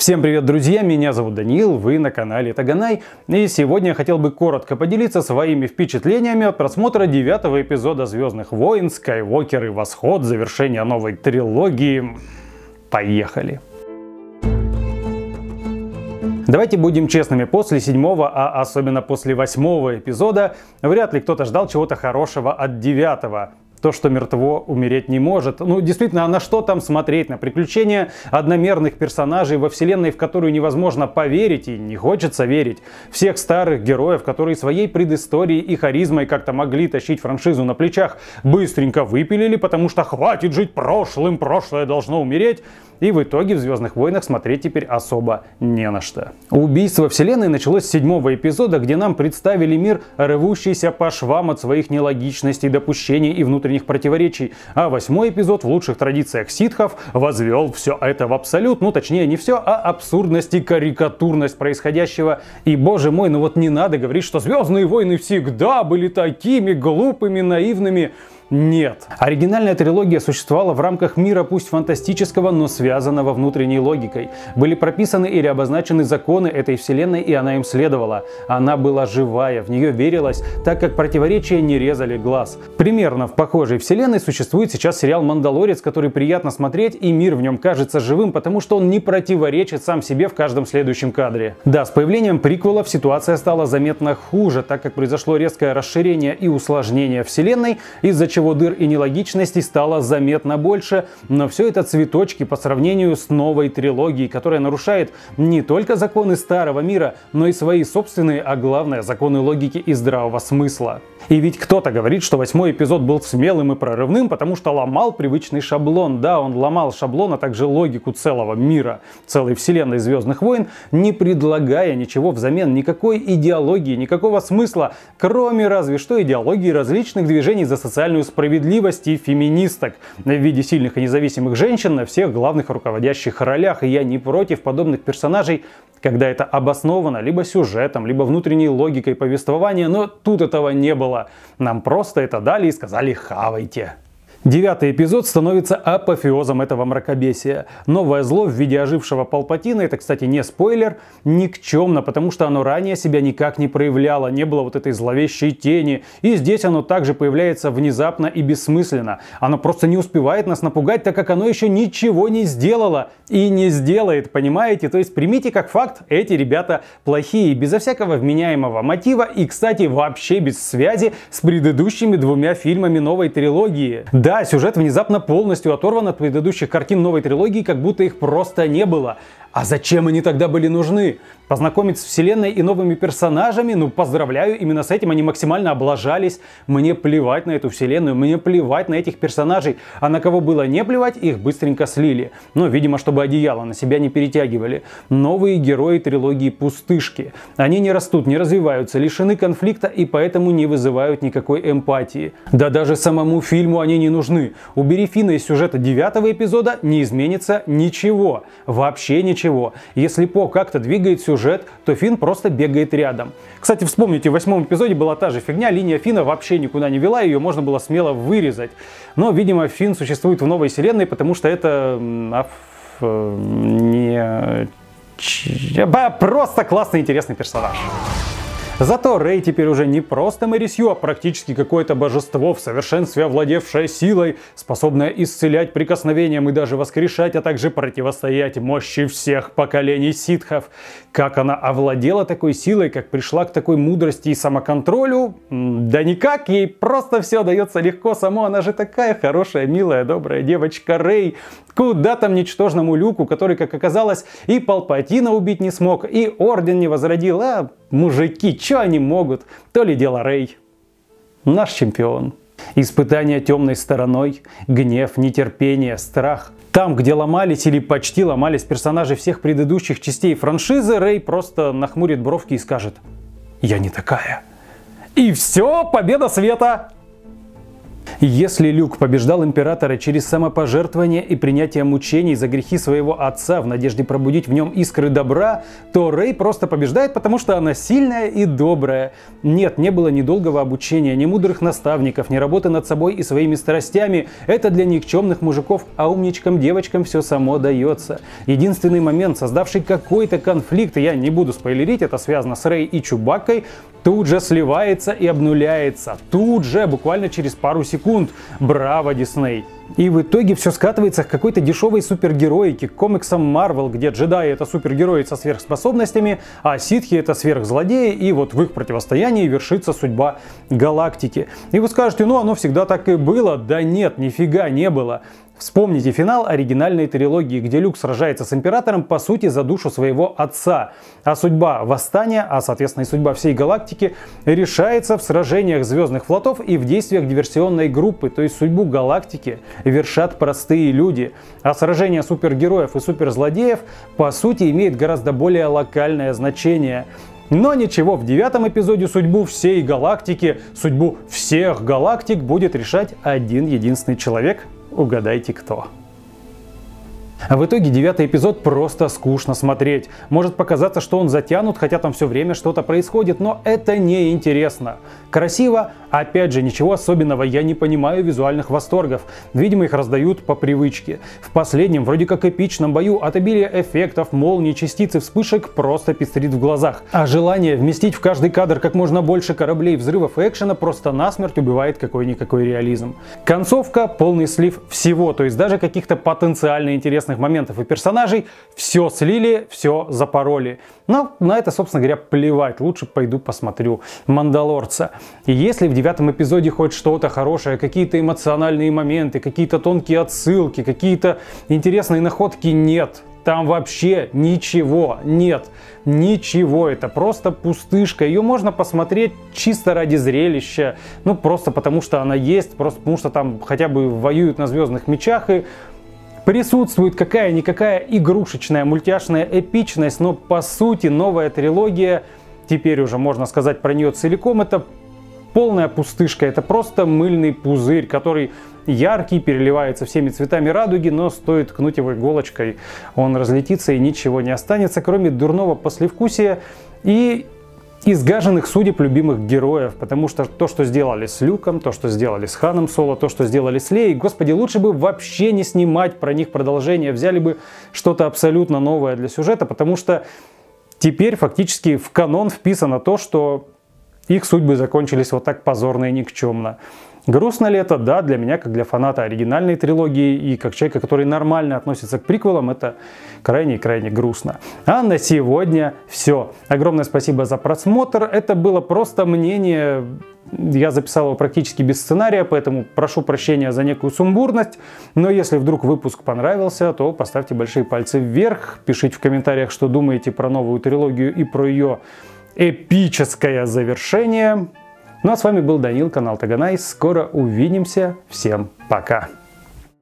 Всем привет, друзья! Меня зовут Даниил, вы на канале Таганай. И сегодня я хотел бы коротко поделиться своими впечатлениями от просмотра девятого эпизода Звездных войн Скайуокер и Восход, завершения новой трилогии. Поехали! Давайте будем честными, после седьмого, а особенно после восьмого эпизода, вряд ли кто-то ждал чего-то хорошего от девятого то, что мертво умереть не может. Ну, действительно, а на что там смотреть? На приключения одномерных персонажей во вселенной, в которую невозможно поверить и не хочется верить. Всех старых героев, которые своей предысторией и харизмой как-то могли тащить франшизу на плечах, быстренько выпилили, потому что хватит жить прошлым, прошлое должно умереть. И в итоге в Звездных войнах смотреть теперь особо не на что. Убийство вселенной началось с седьмого эпизода, где нам представили мир, рвущийся по швам от своих нелогичностей, допущений и внутренних противоречий. А восьмой эпизод в лучших традициях ситхов возвел все это в абсолют, ну точнее не все, а абсурдность и карикатурность происходящего. И боже мой, ну вот не надо говорить, что Звездные войны всегда были такими глупыми, наивными. Нет. Оригинальная трилогия существовала в рамках мира, пусть фантастического, но связанного внутренней логикой. Были прописаны или обозначены законы этой вселенной, и она им следовала. Она была живая, в нее верилось, так как противоречия не резали глаз. Примерно в похожей вселенной существует сейчас сериал «Мандалорец», который приятно смотреть, и мир в нем кажется живым, потому что он не противоречит сам себе в каждом следующем кадре. Да, с появлением приквелов ситуация стала заметно хуже, так как произошло резкое расширение и усложнение вселенной, из-за чего чего дыр и нелогичностей стало заметно больше, но все это цветочки по сравнению с новой трилогией, которая нарушает не только законы старого мира, но и свои собственные, а главное, законы логики и здравого смысла. И ведь кто-то говорит, что восьмой эпизод был смелым и прорывным, потому что ломал привычный шаблон. Да, он ломал шаблон, а также логику целого мира, целой вселенной Звездных войн, не предлагая ничего взамен, никакой идеологии, никакого смысла, кроме разве что идеологии различных движений за социальную справедливости и феминисток в виде сильных и независимых женщин на всех главных руководящих ролях. И я не против подобных персонажей, когда это обосновано либо сюжетом, либо внутренней логикой повествования, но тут этого не было. Нам просто это дали и сказали «хавайте». Девятый эпизод становится апофеозом этого мракобесия. Новое зло в виде ожившего Палпатина, это, кстати, не спойлер, никчемно, потому что оно ранее себя никак не проявляло, не было вот этой зловещей тени. И здесь оно также появляется внезапно и бессмысленно. Оно просто не успевает нас напугать, так как оно еще ничего не сделало и не сделает, понимаете? То есть примите как факт, эти ребята плохие, безо всякого вменяемого мотива и, кстати, вообще без связи с предыдущими двумя фильмами новой трилогии. Сюжет внезапно полностью оторван от предыдущих картин новой трилогии, как будто их просто не было. А зачем они тогда были нужны? Познакомить с вселенной и новыми персонажами? Ну, поздравляю, именно с этим они максимально облажались. Мне плевать на эту вселенную, мне плевать на этих персонажей. А на кого было не плевать, их быстренько слили. Ну, видимо, чтобы одеяло на себя не перетягивали. Новые герои трилогии пустышки. Они не растут, не развиваются, лишены конфликта и поэтому не вызывают никакой эмпатии. Да даже самому фильму они не нужны. Убери Фина из сюжета девятого эпизода, не изменится ничего. Вообще ничего. Если По как-то двигает сюжет, то Финн просто бегает рядом. Кстати, вспомните, в восьмом эпизоде была та же фигня, линия Фина вообще никуда не вела, ее можно было смело вырезать. Но, видимо, Финн существует в новой вселенной, потому что это э, не... Просто классный, интересный персонаж. Зато Рэй теперь уже не просто Мэри Сью, а практически какое-то божество в совершенстве овладевшее силой, способное исцелять прикосновением и даже воскрешать, а также противостоять мощи всех поколений ситхов. Как она овладела такой силой, как пришла к такой мудрости и самоконтролю? Да никак, ей просто все дается легко само, она же такая хорошая, милая, добрая девочка Рэй. Куда там ничтожному Люку, который, как оказалось, и Палпатина убить не смог, и Орден не возродил, а мужики, что они могут? То ли дело Рэй. Наш чемпион. Испытание темной стороной, гнев, нетерпение, страх. Там, где ломались или почти ломались персонажи всех предыдущих частей франшизы, Рэй просто нахмурит бровки и скажет «Я не такая». И все, победа света! Если Люк побеждал Императора через самопожертвование и принятие мучений за грехи своего отца в надежде пробудить в нем искры добра, то Рэй просто побеждает, потому что она сильная и добрая. Нет, не было ни долгого обучения, ни мудрых наставников, ни работы над собой и своими страстями. Это для никчемных мужиков, а умничкам девочкам все само дается. Единственный момент, создавший какой-то конфликт, я не буду спойлерить, это связано с Рэй и Чубаккой, тут же сливается и обнуляется. Тут же, буквально через пару секунд. Браво, Дисней! И в итоге все скатывается к какой-то дешевой супергероике, к комиксам Марвел, где джедаи это супергерои со сверхспособностями, а ситхи это сверхзлодеи, и вот в их противостоянии вершится судьба галактики. И вы скажете, ну оно всегда так и было. Да нет, нифига не было. Вспомните финал оригинальной трилогии, где Люк сражается с Императором по сути за душу своего отца. А судьба восстания, а соответственно и судьба всей галактики, решается в сражениях звездных флотов и в действиях диверсионной группы. То есть судьбу галактики вершат простые люди. А сражение супергероев и суперзлодеев по сути имеет гораздо более локальное значение. Но ничего, в девятом эпизоде судьбу всей галактики, судьбу всех галактик будет решать один единственный человек, Угадайте кто. А в итоге девятый эпизод просто скучно смотреть. Может показаться, что он затянут, хотя там все время что-то происходит, но это не интересно. Красиво, опять же, ничего особенного, я не понимаю визуальных восторгов. Видимо, их раздают по привычке. В последнем, вроде как эпичном бою, от обилия эффектов, молний, частиц и вспышек просто пестрит в глазах. А желание вместить в каждый кадр как можно больше кораблей, взрывов и экшена просто насмерть убивает какой-никакой реализм. Концовка – полный слив всего, то есть даже каких-то потенциально интересных моментов и персонажей, все слили, все запороли. Но на это, собственно говоря, плевать, лучше пойду посмотрю «Мандалорца». И если в девятом эпизоде хоть что-то хорошее, какие-то эмоциональные моменты, какие-то тонкие отсылки, какие-то интересные находки, нет. Там вообще ничего нет. Ничего, это просто пустышка. Ее можно посмотреть чисто ради зрелища. Ну, просто потому что она есть, просто потому что там хотя бы воюют на звездных мечах и Присутствует какая-никакая игрушечная мультяшная эпичность, но по сути новая трилогия, теперь уже можно сказать про нее целиком, это полная пустышка, это просто мыльный пузырь, который яркий, переливается всеми цветами радуги, но стоит ткнуть его иголочкой, он разлетится и ничего не останется, кроме дурного послевкусия и изгаженных судеб любимых героев, потому что то, что сделали с Люком, то, что сделали с Ханом Соло, то, что сделали с Леей, господи, лучше бы вообще не снимать про них продолжение, взяли бы что-то абсолютно новое для сюжета, потому что теперь фактически в канон вписано то, что их судьбы закончились вот так позорно и никчемно. Грустно ли это? Да, для меня, как для фаната оригинальной трилогии и как человека, который нормально относится к приквелам, это крайне крайне грустно. А на сегодня все. Огромное спасибо за просмотр. Это было просто мнение я записал его практически без сценария, поэтому прошу прощения за некую сумбурность. Но если вдруг выпуск понравился, то поставьте большие пальцы вверх, пишите в комментариях, что думаете про новую трилогию и про ее эпическое завершение. Ну а с вами был Данил, канал Таганай. Скоро увидимся. Всем пока.